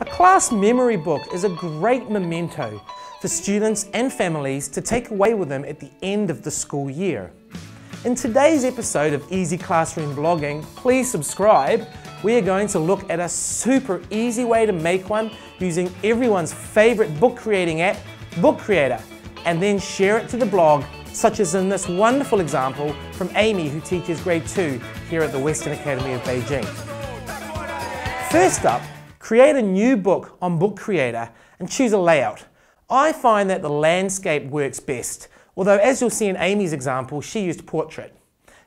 A class memory book is a great memento for students and families to take away with them at the end of the school year. In today's episode of Easy Classroom Blogging, please subscribe. We are going to look at a super easy way to make one using everyone's favorite book creating app, Book Creator, and then share it to the blog, such as in this wonderful example from Amy who teaches grade 2 here at the Western Academy of Beijing. First up, create a new book on Book Creator and choose a layout. I find that the landscape works best, although as you'll see in Amy's example, she used portrait.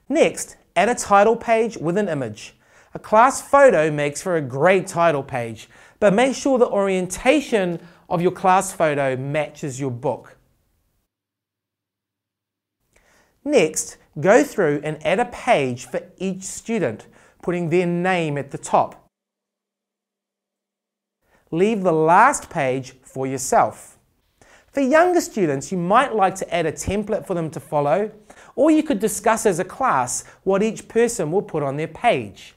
Next, add a title page with an image. A class photo makes for a great title page, but make sure the orientation of your class photo matches your book. Next, go through and add a page for each student, putting their name at the top. Leave the last page for yourself. For younger students, you might like to add a template for them to follow, or you could discuss as a class what each person will put on their page.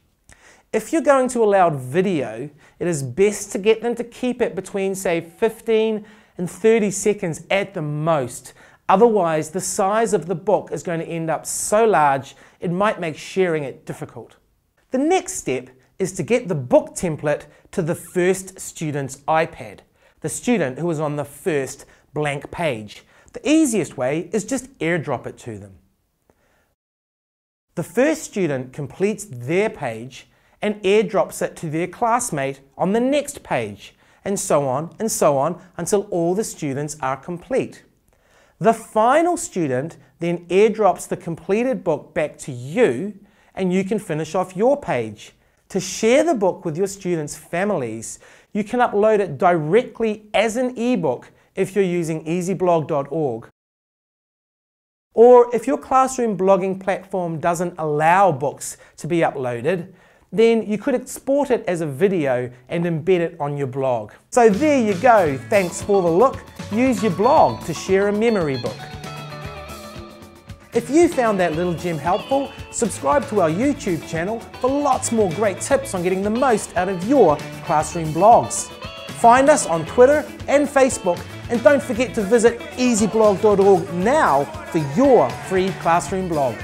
If you're going to allow video, it is best to get them to keep it between, say, 15 and 30 seconds at the most. Otherwise, the size of the book is going to end up so large, it might make sharing it difficult. The next step is to get the book template to the first student's iPad, the student who is on the first blank page. The easiest way is just airdrop it to them. The first student completes their page and airdrops it to their classmate on the next page, and so on and so on until all the students are complete. The final student then airdrops the completed book back to you, and you can finish off your page. To share the book with your students' families, you can upload it directly as an ebook if you're using easyblog.org. Or if your classroom blogging platform doesn't allow books to be uploaded, then you could export it as a video and embed it on your blog. So there you go, thanks for the look. Use your blog to share a memory book. If you found that little gem helpful, subscribe to our YouTube channel for lots more great tips on getting the most out of your classroom blogs. Find us on Twitter and Facebook and don't forget to visit easyblog.org now for your free classroom blog.